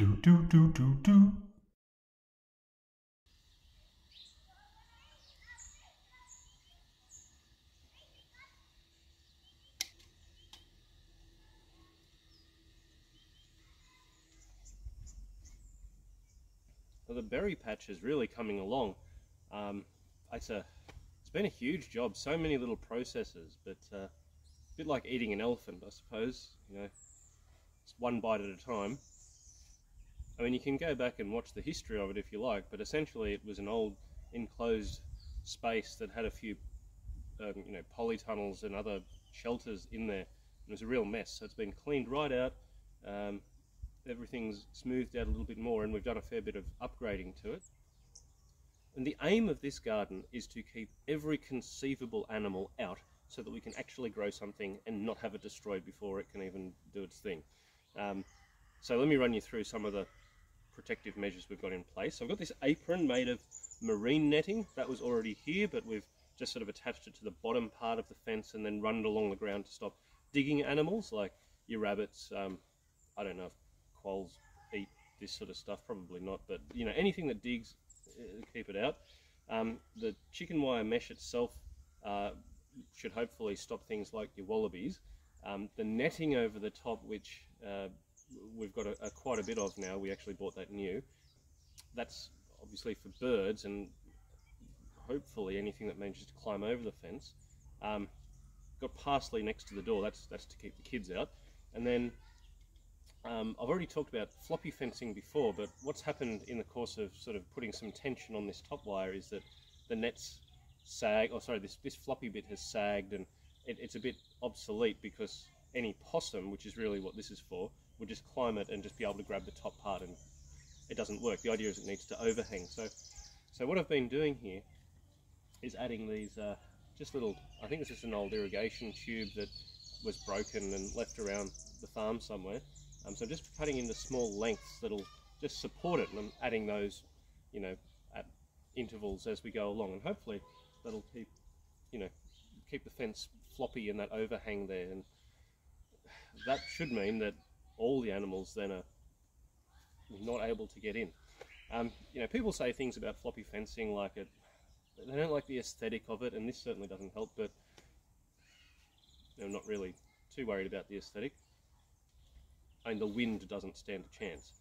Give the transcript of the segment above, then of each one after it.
Do do do do do. Well, the berry patch is really coming along. Um, it's a, it's been a huge job. So many little processes, but uh, a bit like eating an elephant, I suppose. You know, it's one bite at a time. I mean, you can go back and watch the history of it if you like, but essentially it was an old enclosed space that had a few, um, you know, polytunnels and other shelters in there. It was a real mess. So it's been cleaned right out. Um, everything's smoothed out a little bit more and we've done a fair bit of upgrading to it. And the aim of this garden is to keep every conceivable animal out so that we can actually grow something and not have it destroyed before it can even do its thing. Um, so let me run you through some of the protective measures we've got in place. So I've got this apron made of marine netting. That was already here, but we've just sort of attached it to the bottom part of the fence and then run it along the ground to stop digging animals like your rabbits. Um, I don't know if quolls eat this sort of stuff, probably not, but you know, anything that digs, uh, keep it out. Um, the chicken wire mesh itself uh, should hopefully stop things like your wallabies. Um, the netting over the top, which uh, we've got a, a quite a bit of now, we actually bought that new. That's obviously for birds and hopefully anything that manages to climb over the fence. Um, got parsley next to the door, that's, that's to keep the kids out. And then um, I've already talked about floppy fencing before, but what's happened in the course of sort of putting some tension on this top wire is that the nets sag, or sorry, this, this floppy bit has sagged and it, it's a bit obsolete because any possum, which is really what this is for, would just climb it and just be able to grab the top part and it doesn't work. The idea is it needs to overhang. So, so what I've been doing here is adding these uh, just little, I think this is an old irrigation tube that was broken and left around the farm somewhere. Um, so just cutting into small lengths that'll just support it and I'm adding those, you know, at intervals as we go along and hopefully that'll keep, you know, keep the fence floppy and that overhang there and that should mean that all the animals then are not able to get in. Um, you know, people say things about floppy fencing like it, they don't like the aesthetic of it and this certainly doesn't help but I'm not really too worried about the aesthetic and the wind doesn't stand a chance.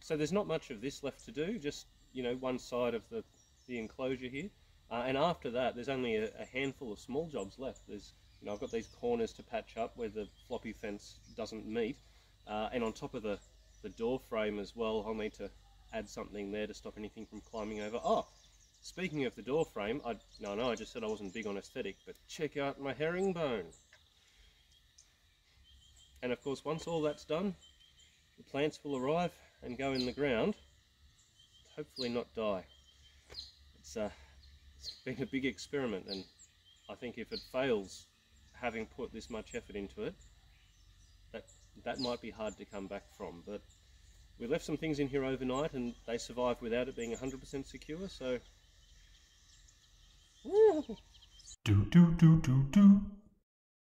So there's not much of this left to do, just you know one side of the, the enclosure here. Uh, and after that, there's only a, a, handful of small jobs left. There's, you know, I've got these corners to patch up where the floppy fence doesn't meet. Uh, and on top of the, the door frame as well, I'll need to add something there to stop anything from climbing over. Oh, speaking of the door frame, I, no, no, I just said I wasn't big on aesthetic, but check out my herringbone. And of course, once all that's done, the plants will arrive and go in the ground, hopefully not die. It's, uh, it's been a big experiment and I think if it fails, having put this much effort into it, that, that might be hard to come back from. But we left some things in here overnight and they survived without it being 100% secure, so... Do do do do do.